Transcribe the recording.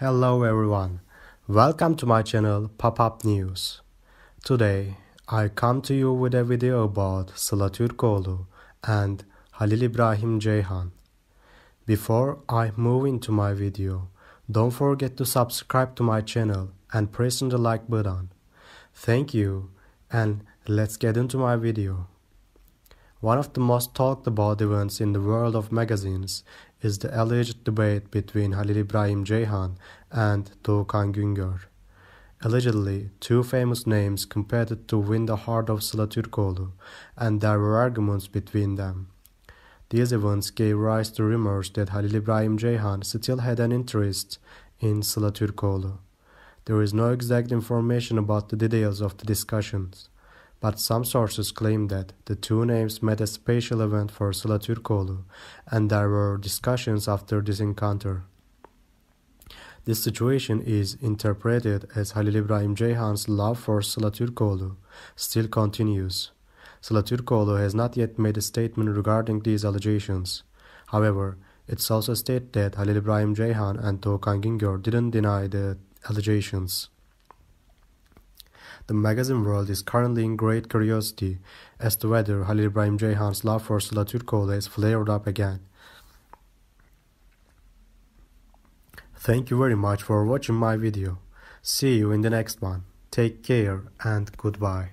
Hello everyone, welcome to my channel Pop-Up News. Today I come to you with a video about Sıla Türkoğlu and Halil Ibrahim Ceyhan. Before I move into my video, don't forget to subscribe to my channel and press on the like button. Thank you and let's get into my video. One of the most talked about events in the world of magazines is the alleged debate between Halil Ibrahim Ceyhan and Doğukan Güngör. Allegedly, two famous names competed to win the heart of Sıla Türkoğlu, and there were arguments between them. These events gave rise to rumors that Halil Ibrahim Ceyhan still had an interest in Sıla Türkoğlu. There is no exact information about the details of the discussions but some sources claim that the two names met a special event for Sıla Türkoğlu, and there were discussions after this encounter. This situation is interpreted as Halil Ibrahim Ceyhan's love for Sıla Türkoğlu still continues. Sıla Türkoğlu has not yet made a statement regarding these allegations. However, it's also stated that Halil Ibrahim Ceyhan and Doğukan Güngör didn't deny the allegations. The magazine world is currently in great curiosity as to whether Halil Ibrahim Ceyhan's love for Sıla Türkoğlu has flared up again. Thank you very much for watching my video. See you in the next one. Take care and goodbye.